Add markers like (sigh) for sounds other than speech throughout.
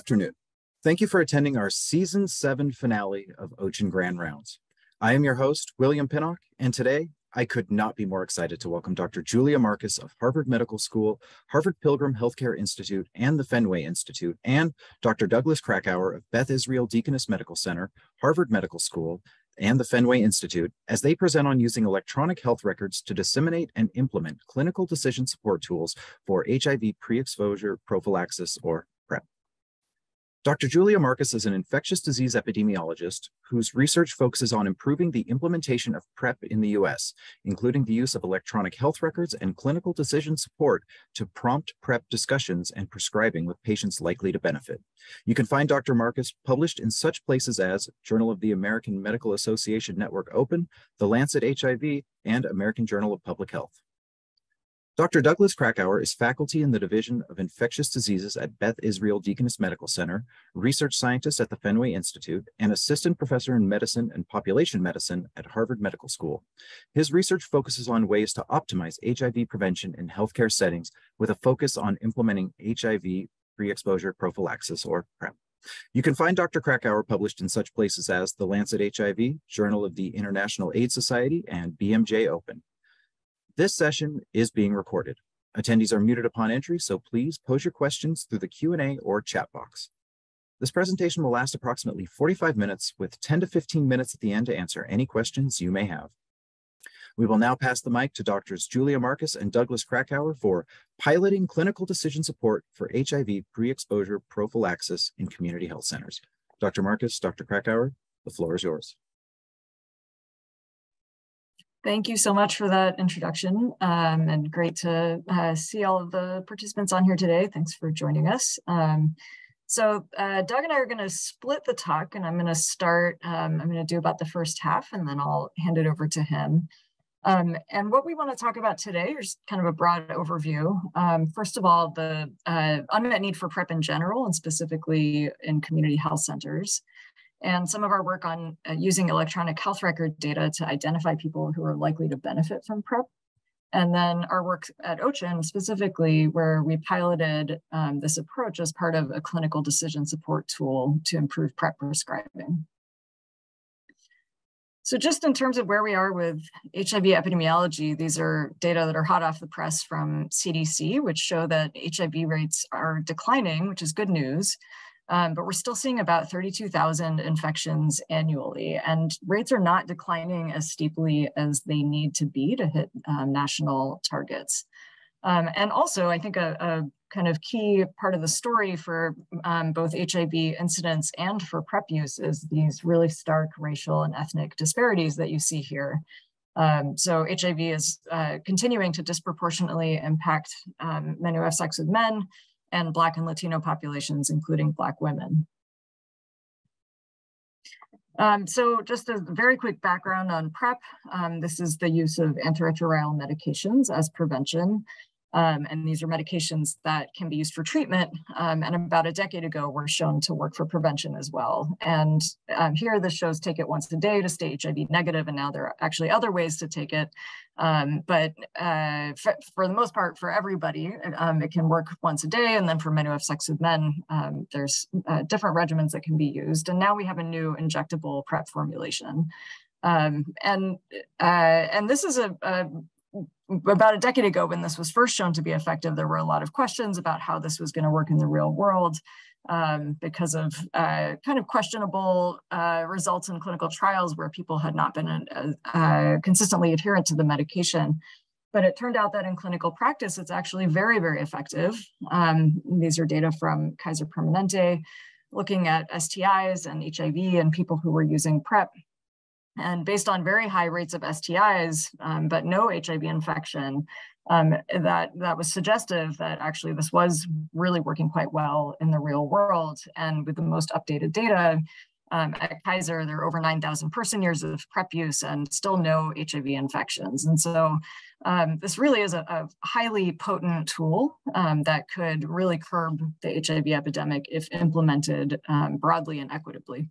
afternoon. Thank you for attending our season seven finale of Ochin Grand Rounds. I am your host, William Pinnock, and today I could not be more excited to welcome Dr. Julia Marcus of Harvard Medical School, Harvard Pilgrim Healthcare Institute, and the Fenway Institute, and Dr. Douglas Krakower of Beth Israel Deaconess Medical Center, Harvard Medical School, and the Fenway Institute as they present on using electronic health records to disseminate and implement clinical decision support tools for HIV pre-exposure prophylaxis or Dr. Julia Marcus is an infectious disease epidemiologist whose research focuses on improving the implementation of PrEP in the US, including the use of electronic health records and clinical decision support to prompt PrEP discussions and prescribing with patients likely to benefit. You can find Dr. Marcus published in such places as Journal of the American Medical Association Network Open, The Lancet HIV, and American Journal of Public Health. Dr. Douglas Krakower is faculty in the Division of Infectious Diseases at Beth Israel Deaconess Medical Center, research scientist at the Fenway Institute, and assistant professor in medicine and population medicine at Harvard Medical School. His research focuses on ways to optimize HIV prevention in healthcare settings with a focus on implementing HIV pre-exposure prophylaxis or PrEP. You can find Dr. Krakower published in such places as The Lancet HIV, Journal of the International AIDS Society, and BMJ Open. This session is being recorded. Attendees are muted upon entry, so please pose your questions through the Q&A or chat box. This presentation will last approximately 45 minutes with 10 to 15 minutes at the end to answer any questions you may have. We will now pass the mic to Doctors Julia Marcus and Douglas Krakower for piloting clinical decision support for HIV pre-exposure prophylaxis in community health centers. Dr. Marcus, Dr. Krakower, the floor is yours. Thank you so much for that introduction um, and great to uh, see all of the participants on here today. Thanks for joining us. Um, so uh, Doug and I are going to split the talk and I'm going to start, um, I'm going to do about the first half and then I'll hand it over to him. Um, and what we want to talk about today is kind of a broad overview. Um, first of all, the uh, unmet need for PrEP in general and specifically in community health centers and some of our work on uh, using electronic health record data to identify people who are likely to benefit from PrEP. And then our work at Ochin specifically, where we piloted um, this approach as part of a clinical decision support tool to improve PrEP prescribing. So just in terms of where we are with HIV epidemiology, these are data that are hot off the press from CDC, which show that HIV rates are declining, which is good news. Um, but we're still seeing about 32,000 infections annually, and rates are not declining as steeply as they need to be to hit um, national targets. Um, and also, I think a, a, kind of key part of the story for um, both HIV incidence and for PrEP use is these really stark racial and ethnic disparities that you see here. Um, so HIV is uh, continuing to disproportionately impact um, men who have sex with men, and Black and Latino populations, including Black women. Um, so just a very quick background on PrEP. Um, this is the use of antiretroviral medications as prevention. Um, and these are medications that can be used for treatment. Um, and about a decade ago, were shown to work for prevention as well. And um, here, this shows take it once a day to stay HIV negative, and now there are actually other ways to take it. Um, but uh, for, for, the most part, for everybody, um, it can work once a day. And then for men who have sex with men, um, there's uh, different regimens that can be used. And now we have a new injectable PrEP formulation. Um, and uh, and this is a, a, about a decade ago when this was first shown to be effective, there were a lot of questions about how this was going to work in the real world um, because of uh, kind of questionable uh, results in clinical trials where people had not been uh, uh, consistently adherent to the medication. But it turned out that in clinical practice, it's actually very, very effective. Um, these are data from Kaiser Permanente looking at STIs and HIV and people who were using PrEP and based on very high rates of STIs, um, but no HIV infection, um, that, that was suggestive that actually this was really working quite well in the real world. And with the most updated data, um, at Kaiser, there are over 9,000 person years of PrEP use and still no HIV infections. And so um, this really is a, a highly potent tool um, that could really curb the HIV epidemic if implemented um, broadly and equitably.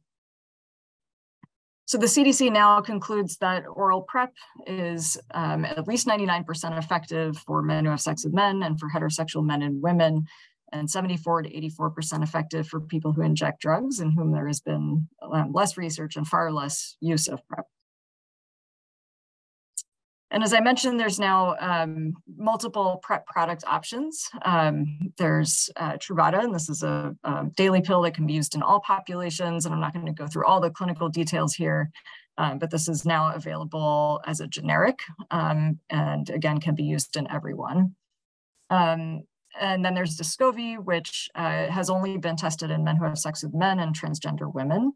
So the CDC now concludes that oral PrEP is um, at least 99% effective for men who have sex with men and for heterosexual men and women. and 74 to 84% effective for people who inject drugs in whom there has been um, less research and far less use of PrEP. And as I mentioned, there's now um, multiple PrEP product options. Um, there's uh, Truvada, and this is a, a, daily pill that can be used in all populations. And I'm not going to go through all the clinical details here, um, but this is now available as a generic um, and again can be used in everyone. Um, and then there's Descovy, which uh, has only been tested in men who have sex with men and transgender women.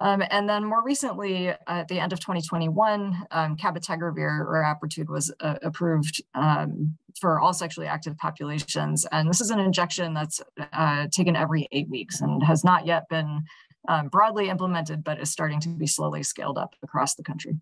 Um, and then more recently, at the end of 2021, um, cabotegravir or Apretude was uh, approved um, for all sexually active populations. And this is an injection that's uh, taken every eight weeks and has not yet been um, broadly implemented, but is starting to be slowly scaled up across the country.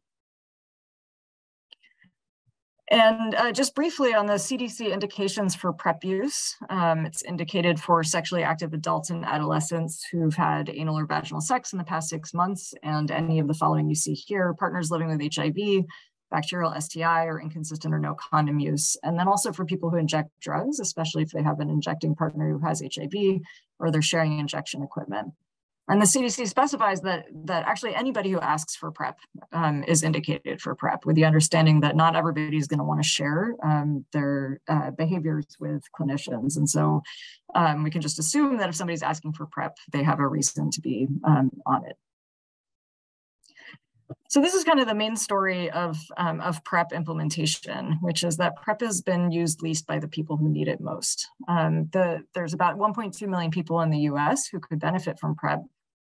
And uh, just briefly on the CDC indications for PrEP use, um, it's indicated for sexually active adults and adolescents who've had anal or vaginal sex in the past six months, and any of the following you see here, partners living with HIV, bacterial STI, or inconsistent or no condom use. And then also for people who inject drugs, especially if they have an injecting partner who has HIV or they're sharing injection equipment. And the CDC specifies that, that actually anybody who asks for PrEP um, is indicated for PrEP with the understanding that not everybody is going to want to share um, their uh, behaviors with clinicians. And so um, we can just assume that if somebody's asking for PrEP, they have a reason to be um, on it. So this is kind of the main story of, um, of PrEP implementation, which is that PrEP has been used least by the people who need it most. Um, the, there's about 1.2 million people in the US who could benefit from PrEP,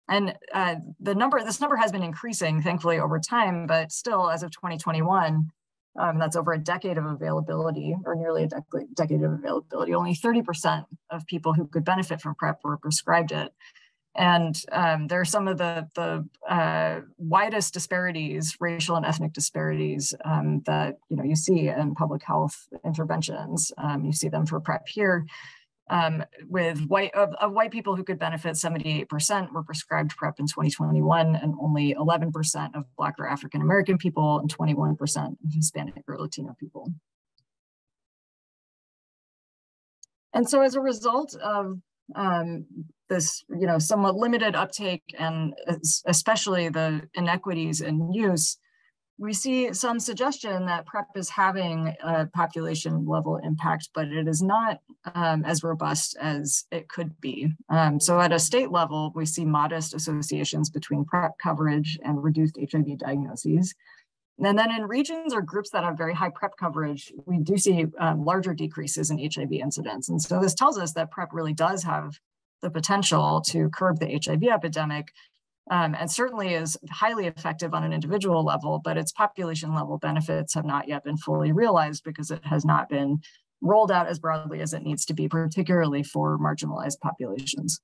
and uh, the number, this number has been increasing, thankfully, over time, but still, as of 2021, um, that's over a decade of availability, or nearly a dec decade of availability. Only 30% of people who could benefit from PrEP were prescribed it. And um, there are some of the, the uh, widest disparities, racial and ethnic disparities um, that you know you see in public health interventions. Um, you see them for PrEP here um, with white of, of, white people who could benefit, 78% were prescribed PrEP in 2021, and only 11% of Black or African American people, and 21% of Hispanic or Latino people. And so, as a result of um, this, you know, somewhat limited uptake, and especially the inequities in use, we see some suggestion that PrEP is having a population level impact, but it is not um, as robust as it could be. Um, so at a state level, we see modest associations between PrEP coverage and reduced HIV diagnoses. And then in regions or groups that have very high PrEP coverage, we do see um, larger decreases in HIV incidence. And so this tells us that PrEP really does have the potential to curb the HIV epidemic, um, and certainly is highly effective on an individual level, but its population level benefits have not yet been fully realized because it has not been rolled out as broadly as it needs to be, particularly for marginalized populations.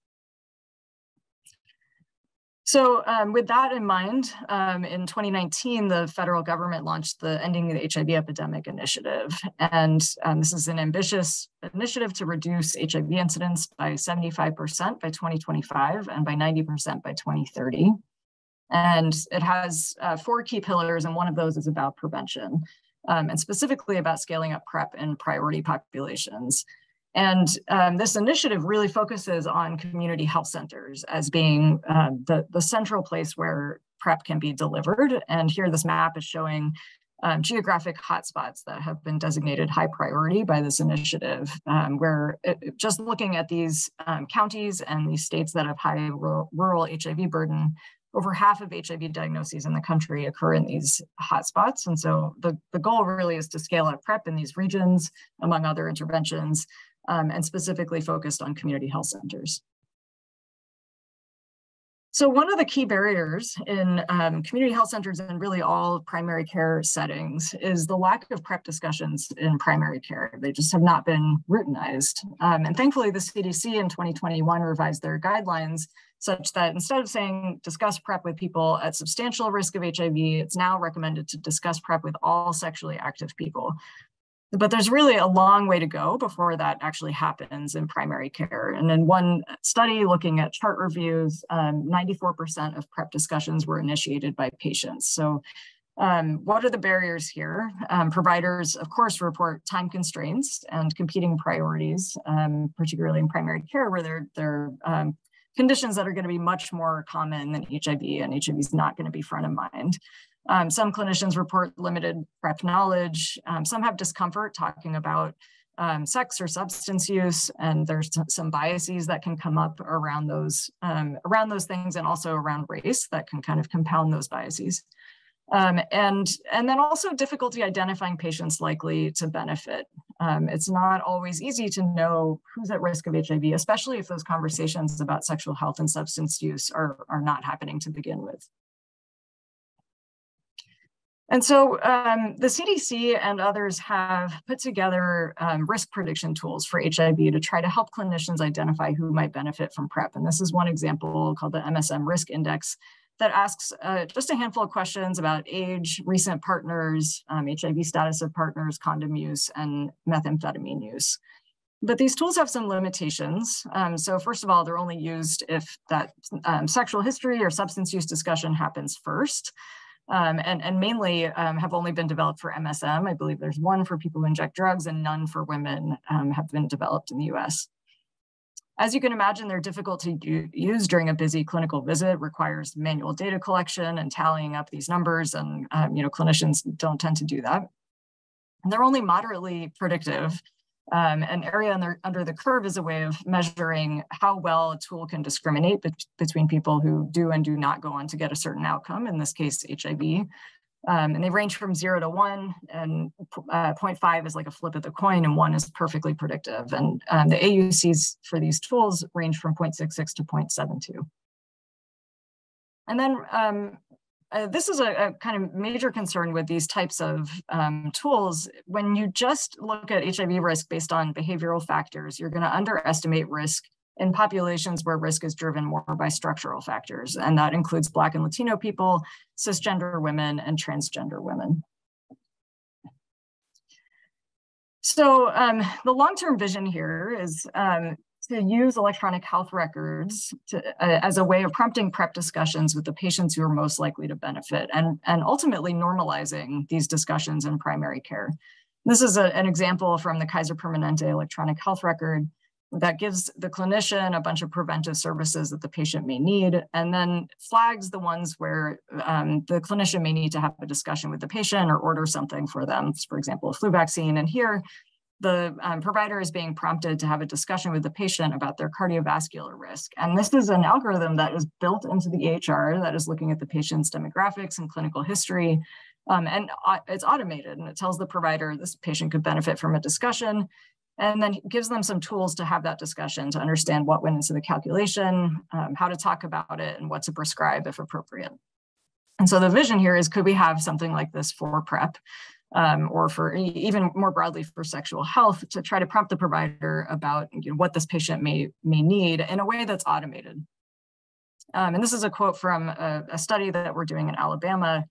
So um, with that in mind, um, in 2019, the federal government launched the Ending the HIV Epidemic Initiative. And um, this is an ambitious initiative to reduce HIV incidence by 75% by 2025 and by 90% by 2030. And it has uh, four key pillars, and one of those is about prevention, um, and specifically about scaling up PrEP in priority populations. And um, this initiative really focuses on community health centers as being uh, the, the central place where PrEP can be delivered. And here this map is showing um, geographic hotspots that have been designated high priority by this initiative, um, where it, just looking at these um, counties and these states that have high rural, rural HIV burden, over half of HIV diagnoses in the country occur in these hotspots. And so the, the goal really is to scale up PrEP in these regions, among other interventions, um, and specifically focused on community health centers. So one of the key barriers in um, community health centers and really all primary care settings is the lack of PrEP discussions in primary care. They just have not been routinized. Um, and thankfully the CDC in 2021 revised their guidelines such that instead of saying discuss PrEP with people at substantial risk of HIV, it's now recommended to discuss PrEP with all sexually active people. But there's really a long way to go before that actually happens in primary care. And in one study looking at chart reviews, 94% um, of PrEP discussions were initiated by patients. So Um, what are the barriers here? Um, providers, of course, report time constraints and competing priorities, um, particularly in primary care, where there, are um, conditions that are going to be much more common than HIV, and HIV is not going to be front of mind. Um, some clinicians report limited PrEP knowledge. Um, some have discomfort talking about um, sex or substance use, and there's some biases that can come up around those um, around those things, and also around race that can kind of compound those biases. Um, and, and then also difficulty identifying patients likely to benefit. Um, it's not always easy to know who's at risk of HIV, especially if those conversations about sexual health and substance use are, are not happening to begin with. And so um, the CDC and others have put together um, risk prediction tools for HIV to try to help clinicians identify who might benefit from PrEP. And this is one example called the MSM Risk Index that asks uh, just a handful of questions about age, recent partners, um, HIV status of partners, condom use, and methamphetamine use. But these tools have some limitations. Um, so first of all, they're only used if that um, sexual history or substance use discussion happens first. Um, and, and mainly um, have only been developed for MSM. I believe there's one for people who inject drugs and none for women um, have been developed in the US. As you can imagine, they're difficult to use during a busy clinical visit, requires manual data collection and tallying up these numbers, and um, you know clinicians don't tend to do that. And they're only moderately predictive. Um, an area under, under the curve is a way of measuring how well a tool can discriminate be between people who do and do not go on to get a certain outcome, in this case, HIV, um, and they range from zero to one, and uh, 0.5 is like a flip of the coin, and one is perfectly predictive. And um, the AUCs for these tools range from 0.66 to 0.72. And then um, uh, this is a, a, kind of major concern with these types of um, tools. When you just look at HIV risk based on behavioral factors, you're going to underestimate risk in populations where risk is driven more by structural factors, and that includes Black and Latino people, cisgender women, and transgender women. So um, the long-term vision here is um, to use electronic health records to, uh, as a way of prompting PrEP discussions with the patients who are most likely to benefit and, and ultimately normalizing these discussions in primary care. This is a, an example from the Kaiser Permanente electronic health record that gives the clinician a bunch of preventive services that the patient may need, and then flags the ones where um, the clinician may need to have a discussion with the patient or order something for them, for example, a flu vaccine. And here, the um, provider is being prompted to have a discussion with the patient about their cardiovascular risk. And this is an algorithm that is built into the EHR that is looking at the patient's demographics and clinical history. Um, and uh, it's automated and it tells the provider this patient could benefit from a discussion and then gives them some tools to have that discussion to understand what went into the calculation, um, how to talk about it, and what to prescribe if appropriate. And so the vision here is could we have something like this for PrEP um, or for even more broadly for sexual health to try to prompt the provider about you know, what this patient may, may need in a way that's automated. Um, and this is a quote from a, a study that we're doing in Alabama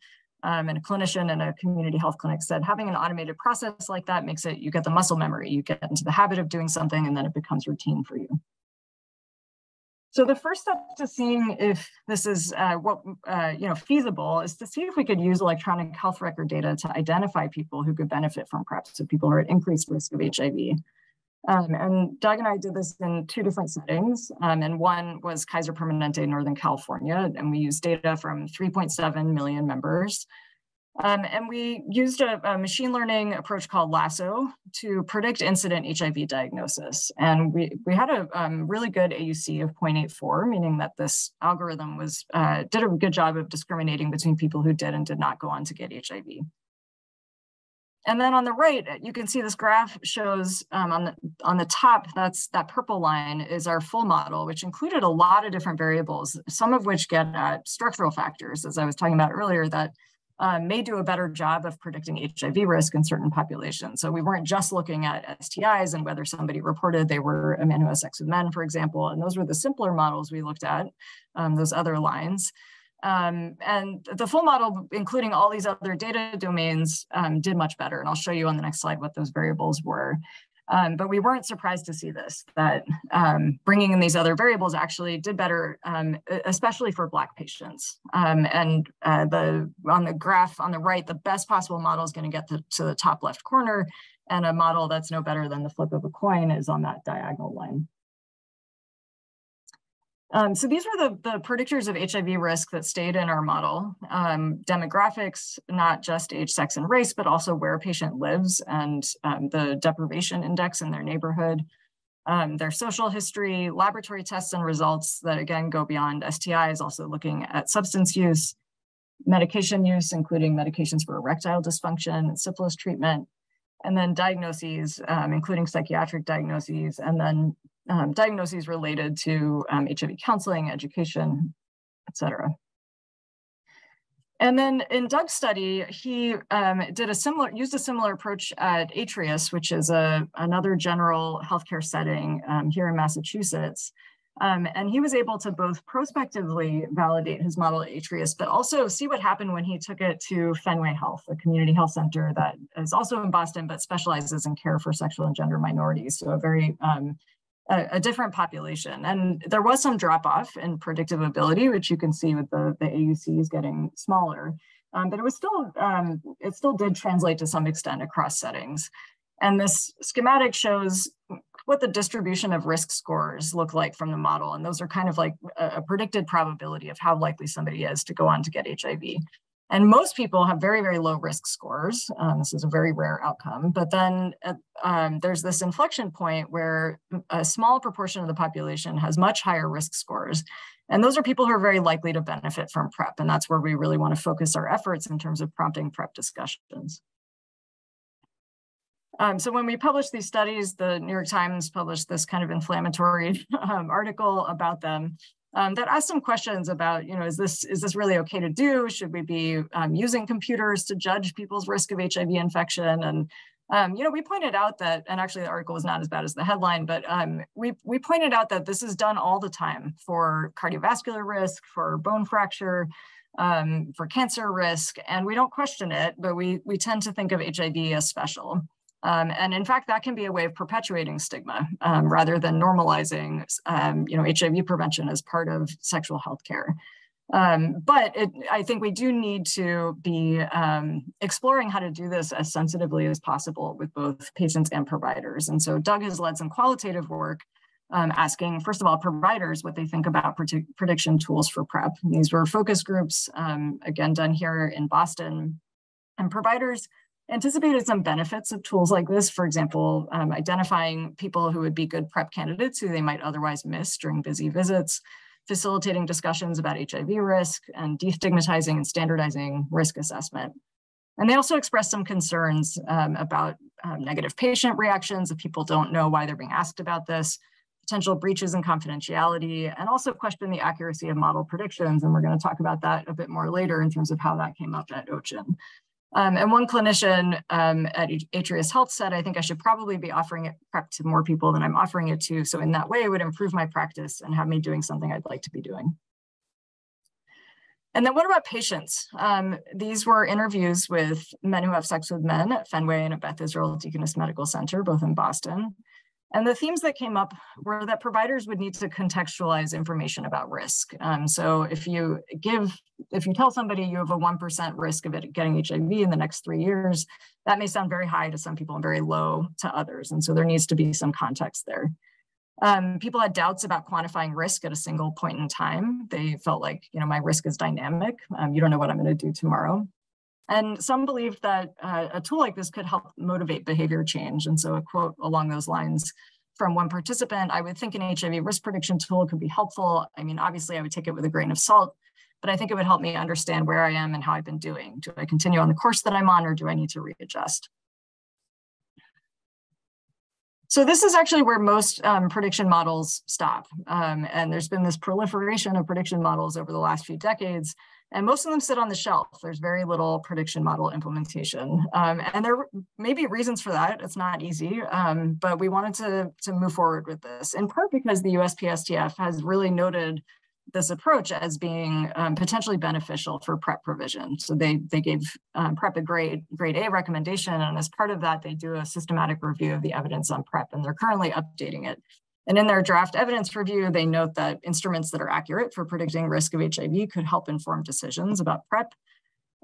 um, and a clinician in a community health clinic said having an automated process like that makes it, you get the muscle memory, you get into the habit of doing something and then it becomes routine for you. So the first step to seeing if this is uh, what uh, you know feasible is to see if we could use electronic health record data to identify people who could benefit from PrEP, so people who are at increased risk of HIV. Um, and Doug and I did this in two different settings. Um, and one was Kaiser Permanente, Northern California. And we used data from 3.7 million members. Um, and we used a, a, machine learning approach called Lasso to predict incident HIV diagnosis. And we, we had a um, really good AUC of 0.84, meaning that this algorithm was uh, did a good job of discriminating between people who did and did not go on to get HIV. And then on the right, you can see this graph shows um, on, the, on the top, that's that purple line is our full model, which included a lot of different variables, some of which get at structural factors, as I was talking about earlier, that um, may do a better job of predicting HIV risk in certain populations. So we weren't just looking at STIs and whether somebody reported they were a man who has sex with men, for example, and those were the simpler models we looked at, um, those other lines. Um, and the full model, including all these other data domains, um, did much better. And I'll show you on the next slide what those variables were. Um, but we weren't surprised to see this, that um, bringing in these other variables actually did better, um, especially for Black patients. Um, and uh, the on the graph on the right, the best possible model is going to get to, to the top left corner, and a model that's no better than the flip of a coin is on that diagonal line. Um, so these were the, the predictors of HIV risk that stayed in our model. Um, demographics, not just age, sex, and race, but also where a patient lives and um, the deprivation index in their neighborhood, um, their social history, laboratory tests and results that again go beyond STIs, also looking at substance use, medication use, including medications for erectile dysfunction and syphilis treatment, and then diagnoses, um, including psychiatric diagnoses, and then um, diagnoses related to um, HIV counseling, education, et cetera. And then in Doug's study, he um, did a similar, used a similar approach at Atrius, which is a, another general healthcare setting um, here in Massachusetts. Um, and he was able to both prospectively validate his model at Atrius, but also see what happened when he took it to Fenway Health, a community health center that is also in Boston, but specializes in care for sexual and gender minorities. So a very um, a, a, different population. And there was some drop off in predictive ability, which you can see with the, the AUCs getting smaller. Um, but it was still, um, it still did translate to some extent across settings. And this schematic shows what the distribution of risk scores look like from the model. And those are kind of like a, a predicted probability of how likely somebody is to go on to get HIV. And most people have very, very low risk scores. Um, this is a very rare outcome. But then uh, um, there's this inflection point where a small proportion of the population has much higher risk scores. And those are people who are very likely to benefit from PrEP. And that's where we really want to focus our efforts in terms of prompting PrEP discussions. Um, so when we published these studies, the New York Times published this kind of inflammatory (laughs) um, article about them um, that asked some questions about, you know, is this is this really okay to do? Should we be um, using computers to judge people's risk of HIV infection? And um, you know, we pointed out that, and actually the article was not as bad as the headline, but um, we we pointed out that this is done all the time for cardiovascular risk, for bone fracture, um, for cancer risk, and we don't question it, but we we tend to think of HIV as special. Um, and in fact, that can be a way of perpetuating stigma um, rather than normalizing, um, you know, HIV prevention as part of sexual health care. Um, but it, I think we do need to be um, exploring how to do this as sensitively as possible with both patients and providers. And so Doug has led some qualitative work um, asking, first of all, providers what they think about predi prediction tools for PrEP. And these were focus groups, again, done here in Boston. And providers anticipated some benefits of tools like this. For example, um, identifying people who would be good PrEP candidates who they might otherwise miss during busy visits, facilitating discussions about HIV risk, and destigmatizing and standardizing risk assessment. And they also expressed some concerns um, about um, negative patient reactions if people don't know why they're being asked about this, potential breaches in confidentiality, and also question the accuracy of model predictions. And we're going to talk about that a bit more later in terms of how that came up at OCHIN. Um, and one clinician um, at Atrius Health said, I think I should probably be offering it PrEP to more people than I'm offering it to. So in that way, it would improve my practice and have me doing something I'd like to be doing. And then what about patients? Um, these were interviews with men who have sex with men at Fenway and at Beth Israel Deaconess Medical Center, both in Boston. And the themes that came up were that providers would need to contextualize information about risk. Um, so if you give, if you tell somebody you have a 1% risk of it getting HIV in the next three years, that may sound very high to some people and very low to others. And so there needs to be some context there. Um, people had doubts about quantifying risk at a single point in time. They felt like, you know, my risk is dynamic. Um, you don't know what I'm going to do tomorrow. And some believed that uh, a tool like this could help motivate behavior change. And so a quote along those lines from one participant, I would think an HIV risk prediction tool could be helpful. I mean, obviously I would take it with a grain of salt, but I think it would help me understand where I am and how I've been doing. Do I continue on the course that I'm on or do I need to readjust? So this is actually where most um, prediction models stop. Um, and there's been this proliferation of prediction models over the last few decades. And most of them sit on the shelf. There's very little prediction model implementation. Um, and there may be reasons for that. It's not easy, um, but we wanted to, to move forward with this in part because the USPSTF has really noted this approach as being um, potentially beneficial for PrEP provision. So they, they gave um, PrEP a grade, grade A recommendation, and as part of that, they do a systematic review of the evidence on PrEP, and they're currently updating it. And in their draft evidence review, they note that instruments that are accurate for predicting risk of HIV could help inform decisions about PrEP.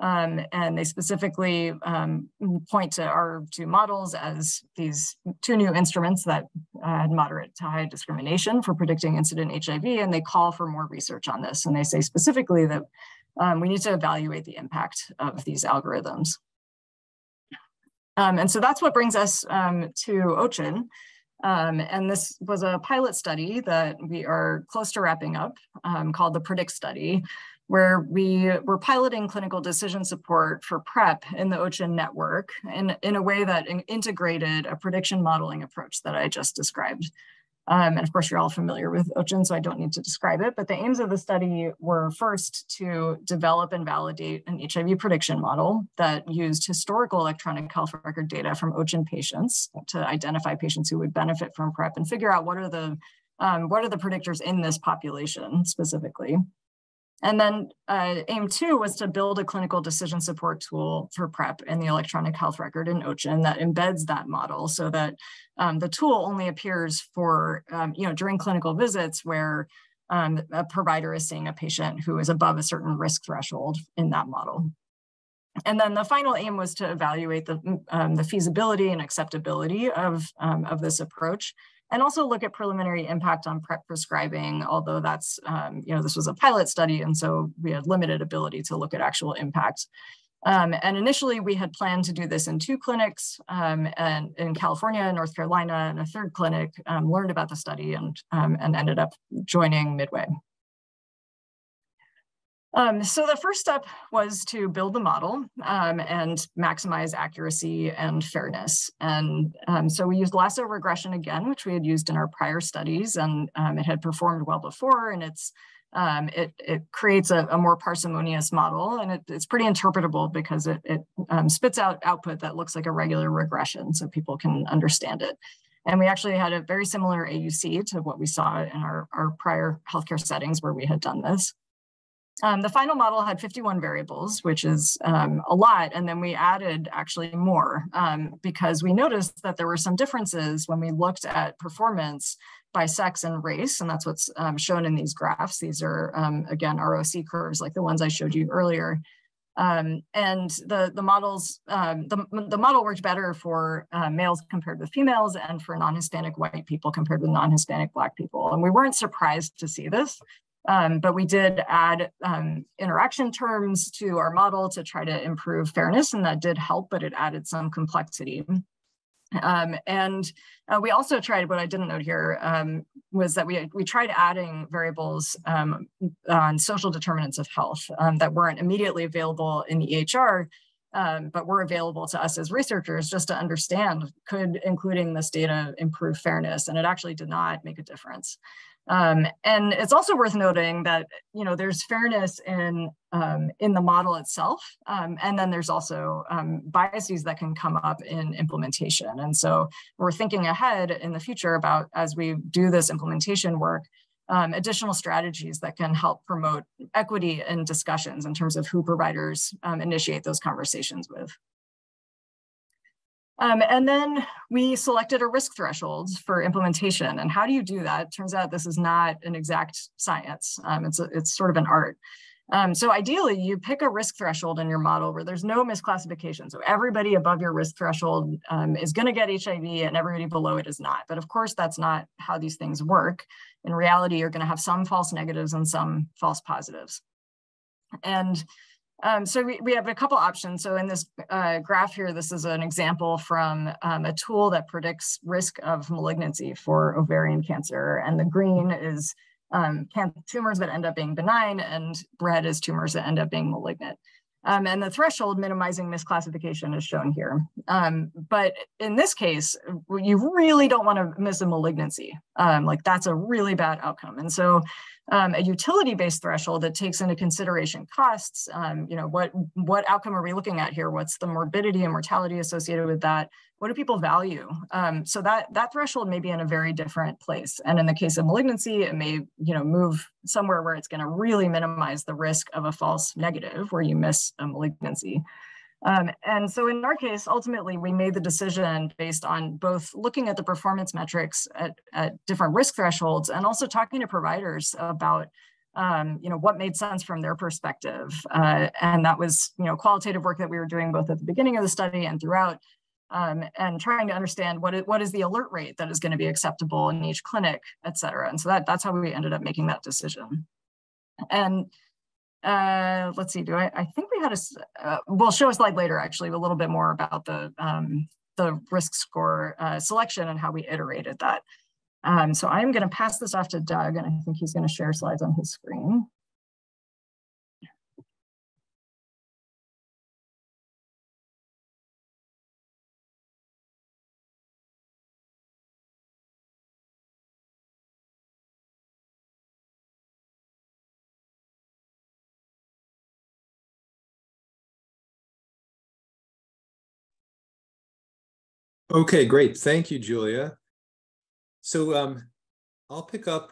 Um, and they specifically um, point to our two models as these two new instruments that uh, had moderate to high discrimination for predicting incident HIV, and they call for more research on this. And they say specifically that um, we need to evaluate the impact of these algorithms. Um, and so that's what brings us um, to OCHIN. Um, and this was a pilot study that we are close to wrapping up called the PREDICT study, where we were piloting clinical decision support for PrEP in the OCHIN network in, in a way that in integrated a prediction modeling approach that I just described. Um, and of course, you're all familiar with OCHIN, so I don't need to describe it. But the aims of the study were first to develop and validate an HIV prediction model that used historical electronic health record data from OCHIN patients to identify patients who would benefit from PrEP and figure out what are the um, what are the predictors in this population specifically. And then uh, aim two was to build a clinical decision support tool for PrEP in the electronic health record in OCHIN that embeds that model so that um, the tool only appears for, um, you know, during clinical visits where um, a provider is seeing a patient who is above a certain risk threshold in that model. And then the final aim was to evaluate the, um, the feasibility and acceptability of, um, of this approach and also look at preliminary impact on PrEP prescribing, although that's, um, you know, this was a pilot study, and so we had limited ability to look at actual impact. Um, and initially we had planned to do this in two clinics um, and in California North Carolina, and a third clinic um, learned about the study and, um, and ended up joining Midway. Um, so the first step was to build the model um, and maximize accuracy and fairness. And um, so we used lasso regression again, which we had used in our prior studies, and um, it had performed well before, and it's um, it, it creates a, a, more parsimonious model, and it, it's pretty interpretable because it, it um, spits out output that looks like a regular regression, so people can understand it. And we actually had a very similar AUC to what we saw in our, our prior healthcare settings where we had done this. Um, the final model had 51 variables, which is um, a lot. And then we added actually more um, because we noticed that there were some differences when we looked at performance by sex and race. And that's what's um, shown in these graphs. These are, um, again, ROC curves like the ones I showed you earlier. Um, and the, the models, the, the model worked better for uh, males compared with females and for non-Hispanic white people compared with non-Hispanic black people. And we weren't surprised to see this um, but we did add um, interaction terms to our model to try to improve fairness, and that did help, but it added some complexity. Um, and uh, we also tried, what I didn't note here, um, was that we, we tried adding variables um, on social determinants of health um, that weren't immediately available in the EHR, but were available to us as researchers just to understand, could including this data improve fairness? And it actually did not make a difference. Um, and it's also worth noting that you know there's fairness in um, in the model itself, um, and then there's also um, biases that can come up in implementation. And so we're thinking ahead in the future about as we do this implementation work, um, additional strategies that can help promote equity in discussions in terms of who providers um, initiate those conversations with. Um, and then we selected a risk threshold for implementation. And how do you do that? turns out this is not an exact science. Um, it's, a, it's sort of an art. Um, so ideally, you pick a risk threshold in your model where there's no misclassification. So everybody above your risk threshold um, is going to get HIV and everybody below it is not. But of course, that's not how these things work. In reality, you're going to have some false negatives and some false positives. And um, so we, we have a couple options. So in this uh, graph here, this is an example from um, a tool that predicts risk of malignancy for ovarian cancer. And the green is um, tumors that end up being benign and red is tumors that end up being malignant. Um, and the threshold minimizing misclassification is shown here. Um, but in this case, you really don't want to miss a malignancy. Um, like that's a really bad outcome. And so um, a utility-based threshold that takes into consideration costs. Um, you know, what what outcome are we looking at here? What's the morbidity and mortality associated with that? What do people value? Um, so that that threshold may be in a very different place. And in the case of malignancy, it may you know move somewhere where it's going to really minimize the risk of a false negative, where you miss a malignancy. Um, and so in our case, ultimately, we made the decision based on both looking at the performance metrics at, at different risk thresholds and also talking to providers about um, you know, what made sense from their perspective. Uh, and that was, you know, qualitative work that we were doing both at the beginning of the study and throughout, um, and trying to understand what is, what is the alert rate that is going to be acceptable in each clinic, et cetera. And so that, that's how we ended up making that decision. And uh, let's see, do I, I think we had a, uh, we'll show a slide later actually a little bit more about the, um, the risk score uh, selection and how we iterated that. Um, so I'm gonna pass this off to Doug and I think he's gonna share slides on his screen. Okay, great. Thank you, Julia. So um, I'll pick up,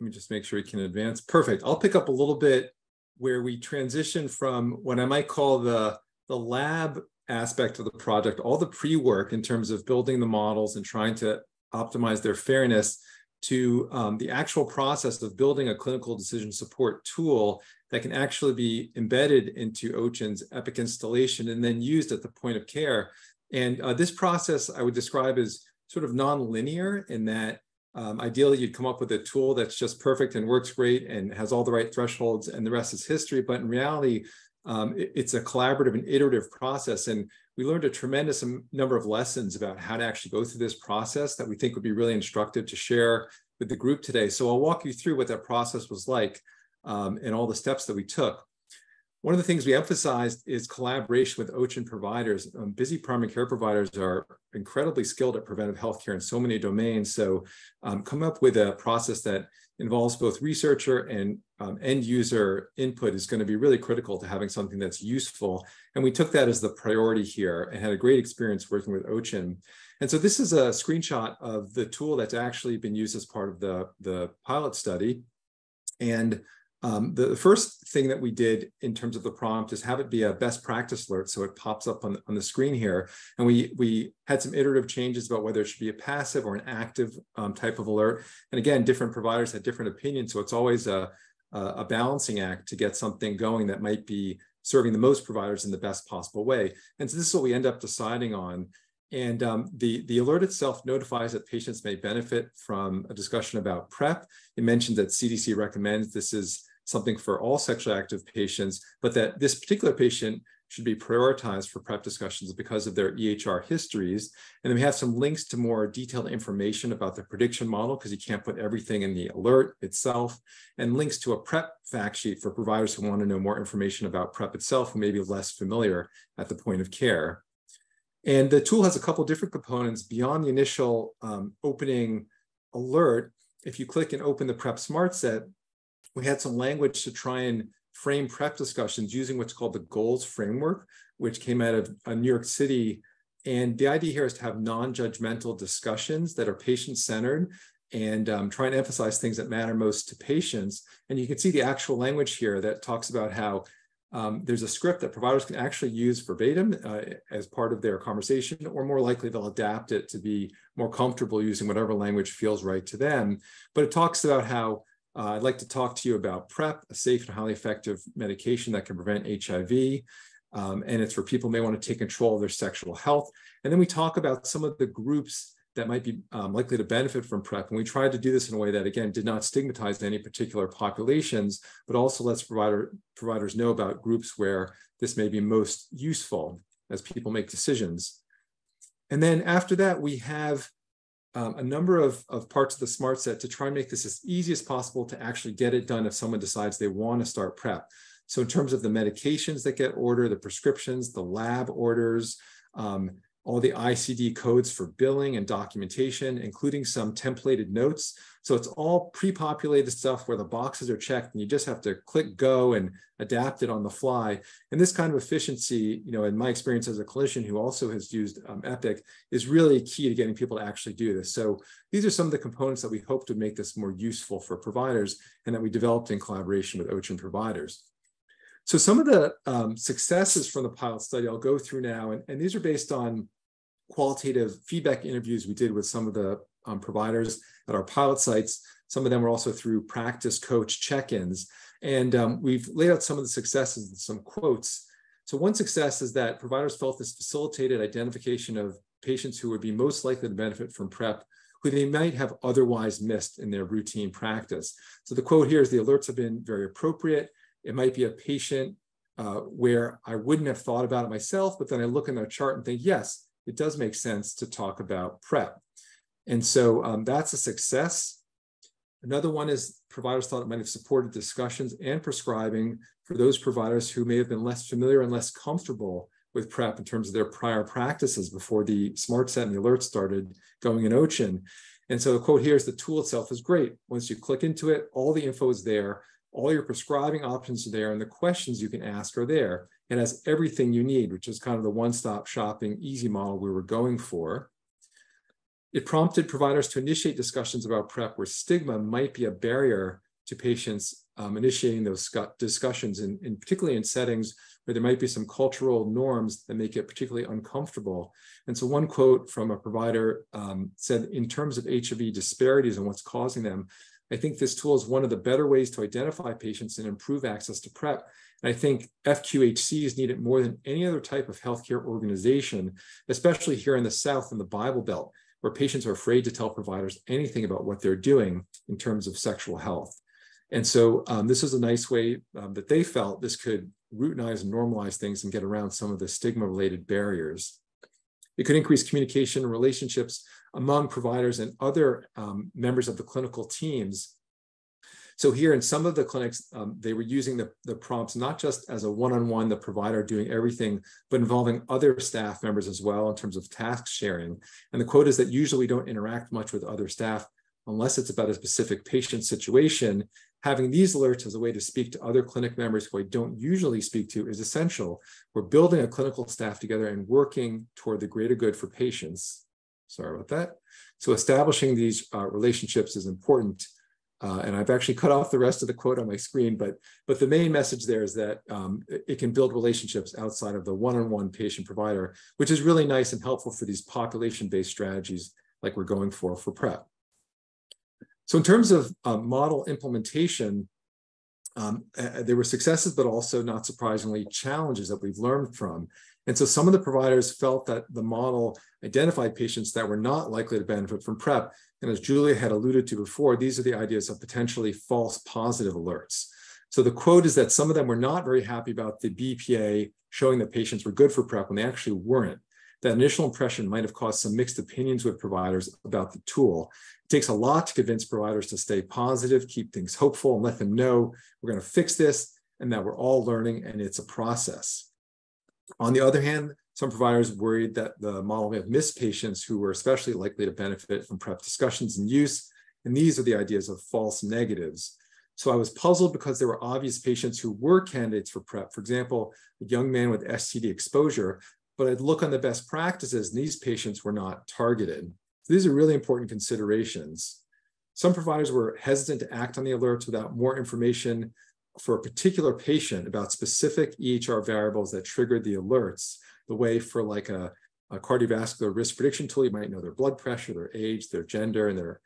let me just make sure we can advance. Perfect. I'll pick up a little bit where we transition from what I might call the, the lab aspect of the project, all the pre-work in terms of building the models and trying to optimize their fairness to um, the actual process of building a clinical decision support tool that can actually be embedded into OCHIN's Epic installation and then used at the point of care and uh, this process I would describe as sort of non-linear in that um, ideally you'd come up with a tool that's just perfect and works great and has all the right thresholds and the rest is history. But in reality, um, it, it's a collaborative and iterative process. And we learned a tremendous number of lessons about how to actually go through this process that we think would be really instructive to share with the group today. So I'll walk you through what that process was like um, and all the steps that we took. One of the things we emphasized is collaboration with OCHIN providers. Um, busy primary care providers are incredibly skilled at preventive healthcare in so many domains. So um, come up with a process that involves both researcher and um, end user input is going to be really critical to having something that's useful. And we took that as the priority here and had a great experience working with OCHIN. And so this is a screenshot of the tool that's actually been used as part of the, the pilot study. And um, the, first thing that we did in terms of the prompt is have it be a best practice alert. So it pops up on, on the screen here. And we, we had some iterative changes about whether it should be a passive or an active um, type of alert. And again, different providers had different opinions. So it's always a, a balancing act to get something going that might be serving the most providers in the best possible way. And so this is what we end up deciding on. And um, the, the alert itself notifies that patients may benefit from a discussion about PrEP. It mentions that CDC recommends this is something for all sexually active patients, but that this particular patient should be prioritized for PrEP discussions because of their EHR histories. And then we have some links to more detailed information about the prediction model because you can't put everything in the alert itself and links to a PrEP fact sheet for providers who want to know more information about PrEP itself who may be less familiar at the point of care. And the tool has a couple different components beyond the initial um, opening alert. If you click and open the PrEP Smart Set, we had some language to try and frame PrEP discussions using what's called the goals framework, which came out of uh, New York City. And the idea here is to have non-judgmental discussions that are patient-centered and um, try and emphasize things that matter most to patients. And you can see the actual language here that talks about how um, there's a script that providers can actually use verbatim uh, as part of their conversation, or more likely they'll adapt it to be more comfortable using whatever language feels right to them. But it talks about how uh, I'd like to talk to you about PrEP, a safe and highly effective medication that can prevent HIV. Um, and it's for people may want to take control of their sexual health. And then we talk about some of the groups that might be um, likely to benefit from PrEP. And we tried to do this in a way that, again, did not stigmatize any particular populations, but also lets provider, providers know about groups where this may be most useful as people make decisions. And then after that, we have um, a number of, of parts of the smart set to try and make this as easy as possible to actually get it done if someone decides they want to start PrEP. So in terms of the medications that get ordered, the prescriptions, the lab orders, um, all the ICD codes for billing and documentation, including some templated notes So it's all pre-populated stuff where the boxes are checked and you just have to click go and adapt it on the fly. And this kind of efficiency, you know, in my experience as a clinician who also has used um, Epic is really key to getting people to actually do this. So these are some of the components that we hope to make this more useful for providers and that we developed in collaboration with OCHIN providers. So some of the um, successes from the pilot study I'll go through now, and, and these are based on qualitative feedback interviews we did with some of the um, providers at our pilot sites. Some of them were also through practice coach check-ins. And um, we've laid out some of the successes and some quotes. So one success is that providers felt this facilitated identification of patients who would be most likely to benefit from PrEP, who they might have otherwise missed in their routine practice. So the quote here is the alerts have been very appropriate. It might be a patient uh, where I wouldn't have thought about it myself, but then I look in their chart and think, yes, it does make sense to talk about PrEP. And so um, that's a success. Another one is providers thought it might have supported discussions and prescribing for those providers who may have been less familiar and less comfortable with PrEP in terms of their prior practices before the smart set and the alert started going in OCHIN. And so the quote here is the tool itself is great. Once you click into it, all the info is there, all your prescribing options are there, and the questions you can ask are there. It has everything you need, which is kind of the one-stop shopping easy model we were going for. It prompted providers to initiate discussions about PrEP where stigma might be a barrier to patients um, initiating those discussions, and, and particularly in settings where there might be some cultural norms that make it particularly uncomfortable. And so one quote from a provider um, said, in terms of HIV disparities and what's causing them, I think this tool is one of the better ways to identify patients and improve access to PrEP. And I think FQHCs need it more than any other type of healthcare organization, especially here in the South and the Bible Belt, where patients are afraid to tell providers anything about what they're doing in terms of sexual health. And so um, this is a nice way um, that they felt this could routinize and normalize things and get around some of the stigma related barriers. It could increase communication and relationships among providers and other um, members of the clinical teams so here in some of the clinics, um, they were using the, the prompts not just as a one-on-one, the provider doing everything, but involving other staff members as well in terms of task sharing. And the quote is that usually we don't interact much with other staff unless it's about a specific patient situation. Having these alerts as a way to speak to other clinic members who I don't usually speak to is essential. We're building a clinical staff together and working toward the greater good for patients. Sorry about that. So establishing these uh, relationships is important uh, and I've actually cut off the rest of the quote on my screen, but, but the main message there is that um, it can build relationships outside of the one-on-one patient provider, which is really nice and helpful for these population-based strategies like we're going for for PrEP. So in terms of uh, model implementation, um, uh, there were successes, but also not surprisingly challenges that we've learned from. And so some of the providers felt that the model identified patients that were not likely to benefit from PrEP, and as Julia had alluded to before, these are the ideas of potentially false positive alerts. So the quote is that some of them were not very happy about the BPA showing that patients were good for PrEP when they actually weren't. That initial impression might have caused some mixed opinions with providers about the tool. It takes a lot to convince providers to stay positive, keep things hopeful, and let them know we're going to fix this and that we're all learning and it's a process. On the other hand, some providers worried that the model may have missed patients who were especially likely to benefit from PrEP discussions and use. And these are the ideas of false negatives. So I was puzzled because there were obvious patients who were candidates for PrEP. For example, a young man with STD exposure, but I'd look on the best practices and these patients were not targeted. So these are really important considerations. Some providers were hesitant to act on the alerts without more information for a particular patient about specific EHR variables that triggered the alerts the way for like a, a cardiovascular risk prediction tool, you might know their blood pressure, their age, their gender, and their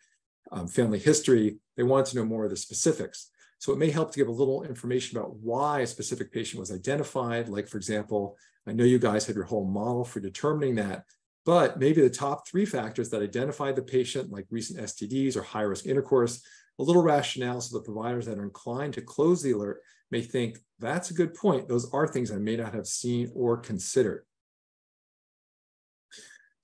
um, family history. They want to know more of the specifics. So it may help to give a little information about why a specific patient was identified. Like, for example, I know you guys have your whole model for determining that, but maybe the top three factors that identify the patient, like recent STDs or high risk intercourse, a little rationale so the providers that are inclined to close the alert may think that's a good point. Those are things I may not have seen or considered.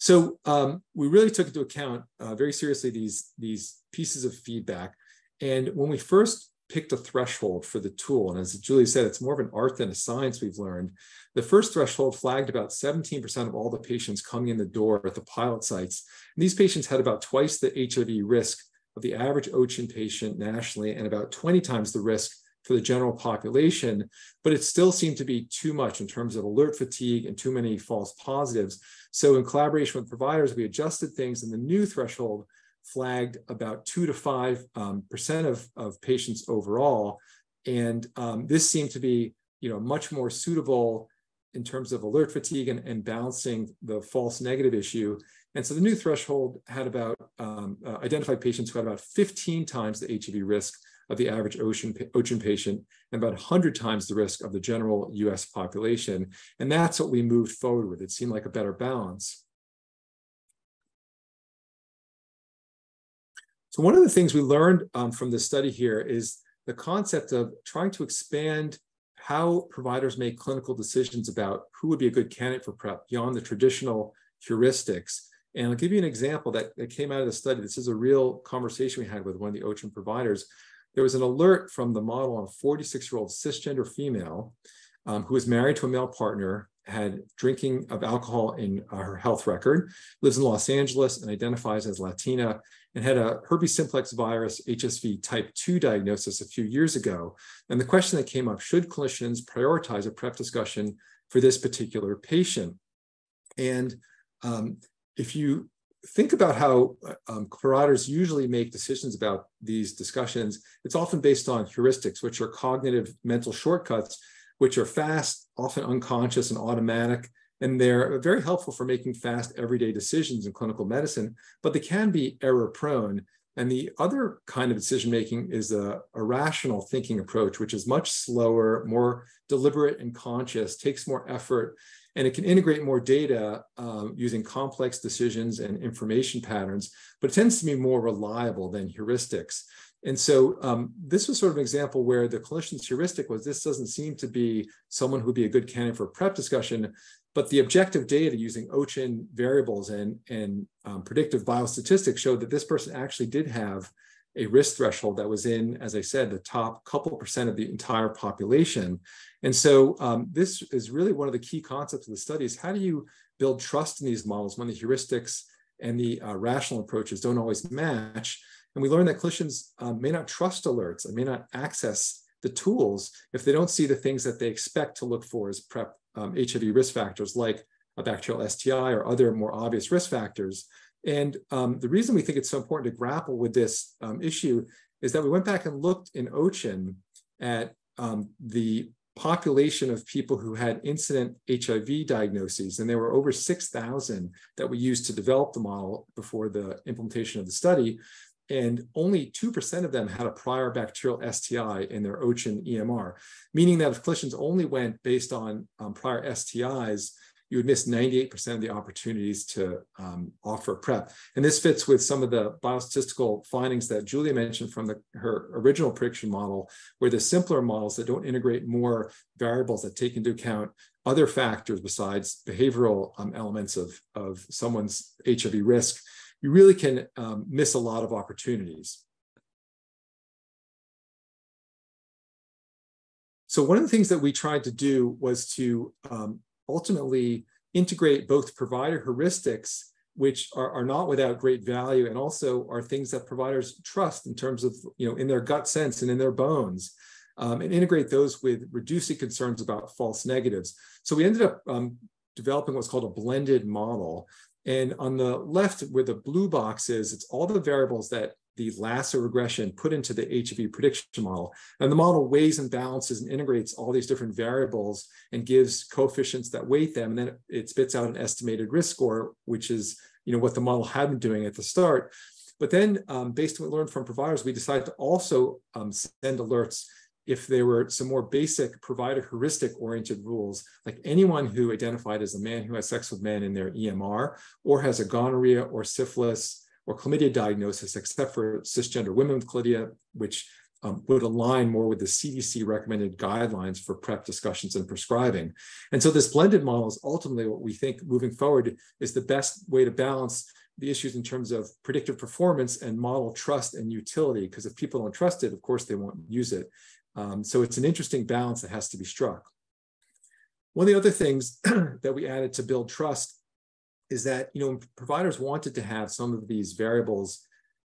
So um, we really took into account uh, very seriously these, these pieces of feedback. And when we first picked a threshold for the tool, and as Julie said, it's more of an art than a science we've learned, the first threshold flagged about 17% of all the patients coming in the door at the pilot sites. And these patients had about twice the HIV risk of the average OCHIN patient nationally and about 20 times the risk for the general population, but it still seemed to be too much in terms of alert fatigue and too many false positives. So in collaboration with providers, we adjusted things and the new threshold flagged about two to five um, percent of, of patients overall. And um, this seemed to be you know, much more suitable in terms of alert fatigue and, and balancing the false negative issue. And so the new threshold had about um, uh, identified patients who had about 15 times the HIV risk of the average ocean, OCHIN patient and about 100 times the risk of the general US population. And that's what we moved forward with. It seemed like a better balance. So one of the things we learned um, from this study here is the concept of trying to expand how providers make clinical decisions about who would be a good candidate for PrEP beyond the traditional heuristics. And I'll give you an example that, that came out of the study. This is a real conversation we had with one of the OCHIN providers there was an alert from the model on a 46 year old cisgender female um, who was married to a male partner, had drinking of alcohol in uh, her health record, lives in Los Angeles and identifies as Latina, and had a herpes simplex virus HSV type 2 diagnosis a few years ago. And the question that came up should clinicians prioritize a PrEP discussion for this particular patient? And um, if you think about how um, providers usually make decisions about these discussions. It's often based on heuristics, which are cognitive mental shortcuts, which are fast, often unconscious and automatic. And they're very helpful for making fast everyday decisions in clinical medicine, but they can be error prone. And the other kind of decision making is a, a rational thinking approach, which is much slower, more deliberate and conscious, takes more effort, and it can integrate more data um, using complex decisions and information patterns, but it tends to be more reliable than heuristics. And so um, this was sort of an example where the clinician's heuristic was this doesn't seem to be someone who would be a good candidate for a PrEP discussion, but the objective data using OCHIN variables and, and um, predictive biostatistics showed that this person actually did have a risk threshold that was in, as I said, the top couple percent of the entire population. And so um, this is really one of the key concepts of the study is how do you build trust in these models when the heuristics and the uh, rational approaches don't always match. And we learned that clinicians um, may not trust alerts and may not access the tools if they don't see the things that they expect to look for as PrEP um, HIV risk factors like a bacterial STI or other more obvious risk factors. And um, the reason we think it's so important to grapple with this um, issue is that we went back and looked in OCHIN at um, the population of people who had incident HIV diagnoses, and there were over 6,000 that we used to develop the model before the implementation of the study. And only 2% of them had a prior bacterial STI in their OCHIN EMR, meaning that if clinicians only went based on um, prior STIs, you would miss 98% of the opportunities to um, offer PrEP. And this fits with some of the biostatistical findings that Julia mentioned from the, her original prediction model, where the simpler models that don't integrate more variables that take into account other factors besides behavioral um, elements of, of someone's HIV risk, you really can um, miss a lot of opportunities. So one of the things that we tried to do was to um, ultimately integrate both provider heuristics, which are, are not without great value, and also are things that providers trust in terms of, you know, in their gut sense and in their bones. Um, and integrate those with reducing concerns about false negatives. So we ended up um, developing what's called a blended model. And on the left, where the blue box is, it's all the variables that the lasso regression put into the HIV prediction model. And the model weighs and balances and integrates all these different variables and gives coefficients that weight them. And then it spits out an estimated risk score, which is you know, what the model had been doing at the start. But then um, based on what we learned from providers, we decided to also um, send alerts if there were some more basic provider heuristic oriented rules, like anyone who identified as a man who has sex with men in their EMR or has a gonorrhea or syphilis or chlamydia diagnosis, except for cisgender women with chlamydia, which um, would align more with the CDC recommended guidelines for PrEP discussions and prescribing. And so this blended model is ultimately what we think moving forward is the best way to balance the issues in terms of predictive performance and model trust and utility, because if people don't trust it, of course, they won't use it. Um, so it's an interesting balance that has to be struck. One of the other things (clears throat) that we added to build trust is that you know providers wanted to have some of these variables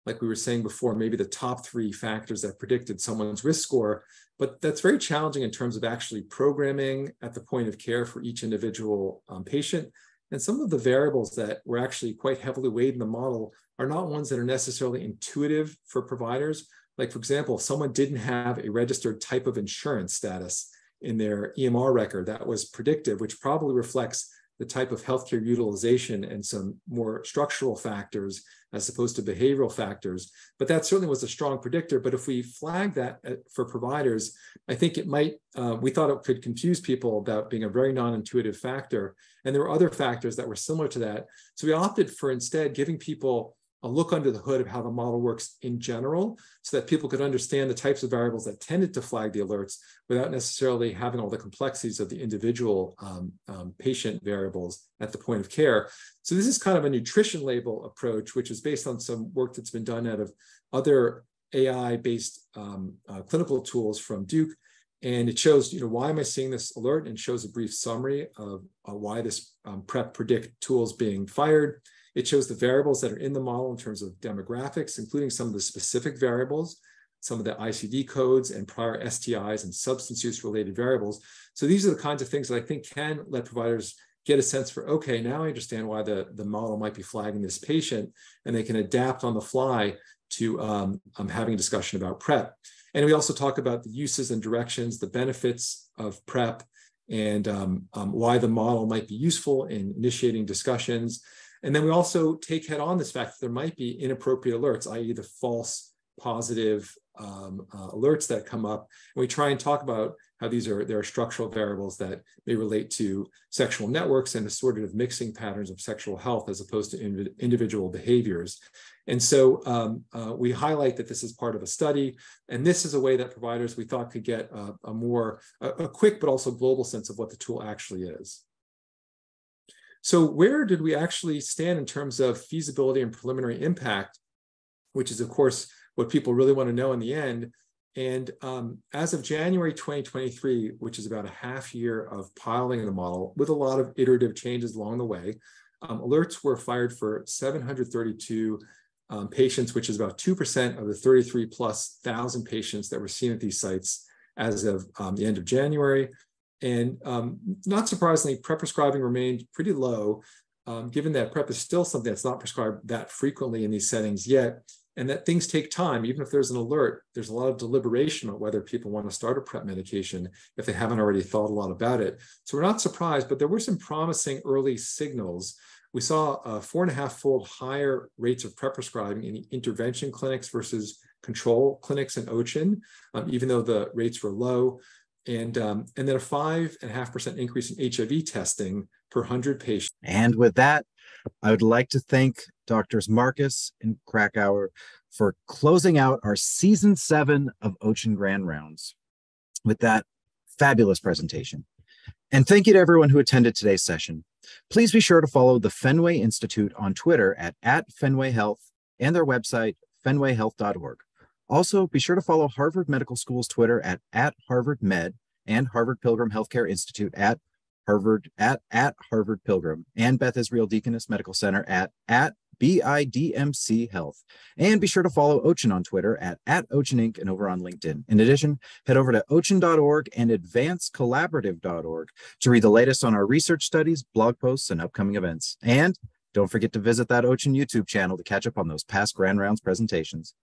like we were saying before, maybe the top three factors that predicted someone's risk score, but that's very challenging in terms of actually programming at the point of care for each individual um, patient. And some of the variables that were actually quite heavily weighed in the model are not ones that are necessarily intuitive for providers. Like, for example, if someone didn't have a registered type of insurance status in their EMR record that was predictive, which probably reflects the type of healthcare utilization and some more structural factors as opposed to behavioral factors. But that certainly was a strong predictor. But if we flag that uh, for providers, I think it might, uh, we thought it could confuse people about being a very non intuitive factor. And there were other factors that were similar to that. So we opted for instead giving people a look under the hood of how the model works in general so that people could understand the types of variables that tended to flag the alerts without necessarily having all the complexities of the individual um, um, patient variables at the point of care. So this is kind of a nutrition label approach, which is based on some work that's been done out of other AI-based um, uh, clinical tools from Duke. And it shows, you know, why am I seeing this alert and shows a brief summary of uh, why this um, PrEP predict tool is being fired it shows the variables that are in the model in terms of demographics, including some of the specific variables, some of the ICD codes and prior STIs and substance use related variables. So these are the kinds of things that I think can let providers get a sense for, okay, now I understand why the, the model might be flagging this patient and they can adapt on the fly to um, um, having a discussion about PrEP. And we also talk about the uses and directions, the benefits of PrEP, and um, um, why the model might be useful in initiating discussions. And then we also take head on this fact that there might be inappropriate alerts, i.e. the false positive um, uh, alerts that come up. And we try and talk about how these are, there are structural variables that may relate to sexual networks and assorted mixing patterns of sexual health as opposed to individual behaviors. And so um, uh, we highlight that this is part of a study, and this is a way that providers we thought could get a, a more, a, a quick but also global sense of what the tool actually is. So where did we actually stand in terms of feasibility and preliminary impact, which is of course what people really want to know in the end. And um, as of January 2023, which is about a half year of piloting the model with a lot of iterative changes along the way, um, alerts were fired for 732 um, patients, which is about 2% of the 33 plus thousand patients that were seen at these sites as of um, the end of January. And um, not surprisingly, PrEP prescribing remained pretty low, um, given that PrEP is still something that's not prescribed that frequently in these settings yet, and that things take time. Even if there's an alert, there's a lot of deliberation on whether people want to start a PrEP medication if they haven't already thought a lot about it. So we're not surprised, but there were some promising early signals. We saw a four and a half fold higher rates of PrEP prescribing in intervention clinics versus control clinics in OCHIN, um, even though the rates were low and um, and then a five and a half percent increase in HIV testing per hundred patients. And with that, I would like to thank Doctors Marcus and Krakower for closing out our season seven of OCHIN Grand Rounds with that fabulous presentation. And thank you to everyone who attended today's session. Please be sure to follow the Fenway Institute on Twitter at, at Fenway Health and their website, fenwayhealth.org. Also, be sure to follow Harvard Medical School's Twitter at, at Harvard Med and Harvard Pilgrim Healthcare Institute at Harvard at, at Harvard Pilgrim and Beth Israel Deaconess Medical Center at, at BIDMC Health. And be sure to follow Ochin on Twitter at, at Ochin Inc. and over on LinkedIn. In addition, head over to ochin.org and advancecollaborative.org to read the latest on our research studies, blog posts, and upcoming events. And don't forget to visit that Ochin YouTube channel to catch up on those past Grand Rounds presentations.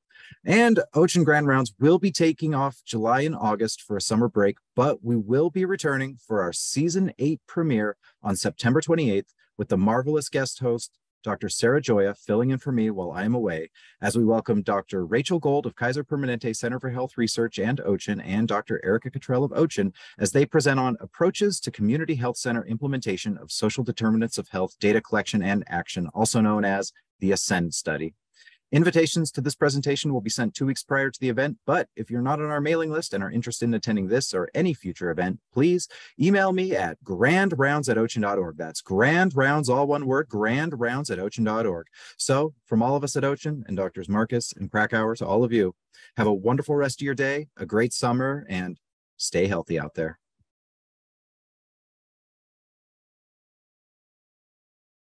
And Ochin Grand Rounds will be taking off July and August for a summer break, but we will be returning for our season eight premiere on September 28th with the marvelous guest host, Dr. Sarah Joya, filling in for me while I am away, as we welcome Dr. Rachel Gold of Kaiser Permanente Center for Health Research and Ochin, and Dr. Erika Cottrell of Ochin, as they present on approaches to community health center implementation of social determinants of health data collection and action, also known as the ASCEND study. Invitations to this presentation will be sent two weeks prior to the event, but if you're not on our mailing list and are interested in attending this or any future event, please email me at grandrounds at ochin.org. That's grand rounds, all one word, grandrounds at ochin.org. So from all of us at OCHIN and Doctors Marcus and Krakower to all of you, have a wonderful rest of your day, a great summer, and stay healthy out there.